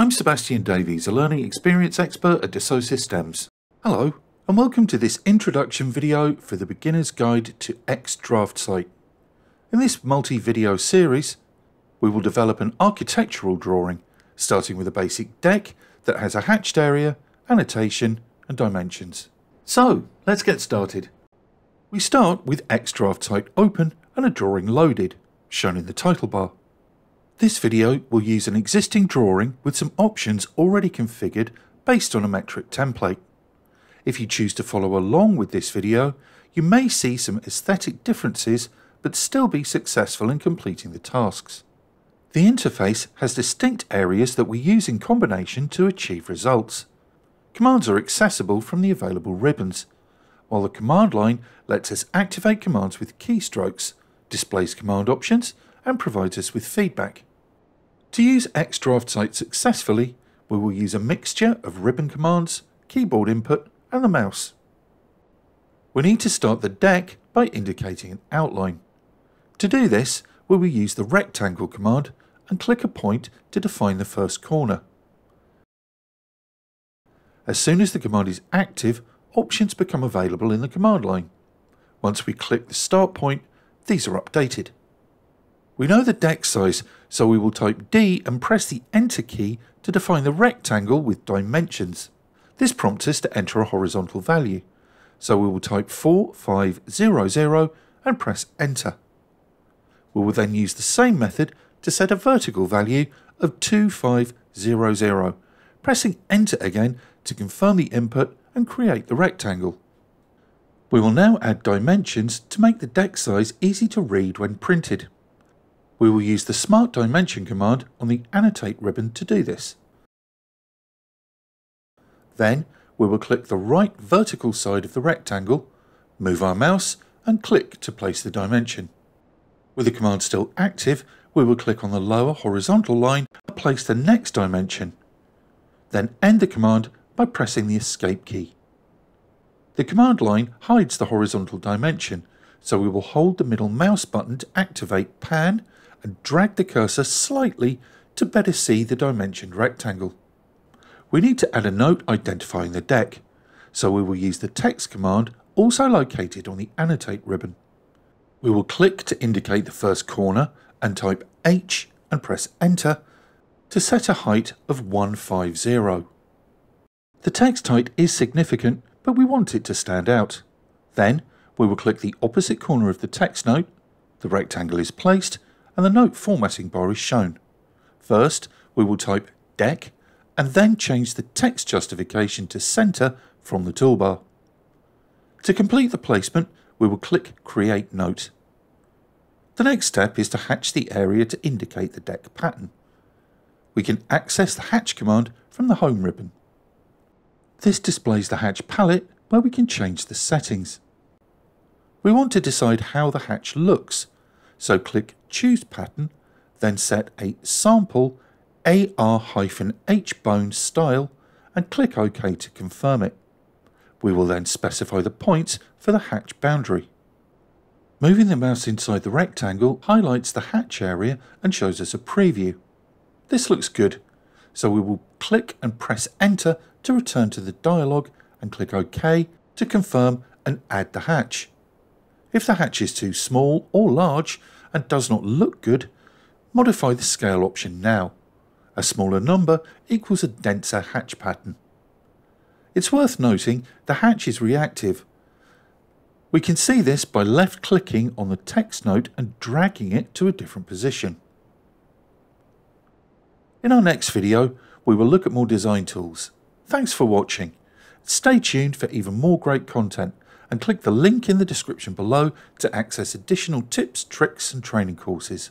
I'm Sebastian Davies, a learning experience expert at Dassault Systems. Hello, and welcome to this introduction video for the beginner's guide to xDraftSight. In this multi-video series, we will develop an architectural drawing, starting with a basic deck that has a hatched area, annotation, and dimensions. So, let's get started. We start with xDraftSight open and a drawing loaded, shown in the title bar. This video will use an existing drawing with some options already configured based on a metric template. If you choose to follow along with this video, you may see some aesthetic differences but still be successful in completing the tasks. The interface has distinct areas that we use in combination to achieve results. Commands are accessible from the available ribbons, while the command line lets us activate commands with keystrokes, displays command options, and provides us with feedback. To use xDraftSight successfully, we will use a mixture of ribbon commands, keyboard input and the mouse. We need to start the deck by indicating an outline. To do this, we will use the rectangle command and click a point to define the first corner. As soon as the command is active, options become available in the command line. Once we click the start point, these are updated. We know the deck size, so we will type D and press the Enter key to define the rectangle with dimensions. This prompts us to enter a horizontal value, so we will type 4500 and press Enter. We will then use the same method to set a vertical value of 2500, pressing Enter again to confirm the input and create the rectangle. We will now add dimensions to make the deck size easy to read when printed. We will use the Smart Dimension command on the Annotate ribbon to do this. Then we will click the right vertical side of the rectangle, move our mouse and click to place the dimension. With the command still active, we will click on the lower horizontal line and place the next dimension. Then end the command by pressing the Escape key. The command line hides the horizontal dimension, so we will hold the middle mouse button to activate Pan and drag the cursor slightly to better see the dimensioned rectangle. We need to add a note identifying the deck, so we will use the text command also located on the annotate ribbon. We will click to indicate the first corner and type H and press enter to set a height of 150. The text height is significant, but we want it to stand out. Then we will click the opposite corner of the text note, the rectangle is placed, and the note formatting bar is shown. First, we will type deck and then change the text justification to center from the toolbar. To complete the placement, we will click Create Note. The next step is to hatch the area to indicate the deck pattern. We can access the Hatch command from the Home ribbon. This displays the Hatch palette where we can change the settings. We want to decide how the hatch looks, so click Choose Pattern, then set a sample AR-HBONE style and click OK to confirm it. We will then specify the points for the hatch boundary. Moving the mouse inside the rectangle highlights the hatch area and shows us a preview. This looks good, so we will click and press enter to return to the dialog and click OK to confirm and add the hatch. If the hatch is too small or large and does not look good, modify the scale option now. A smaller number equals a denser hatch pattern. It's worth noting the hatch is reactive. We can see this by left clicking on the text note and dragging it to a different position. In our next video, we will look at more design tools. Thanks for watching. Stay tuned for even more great content and click the link in the description below to access additional tips, tricks and training courses.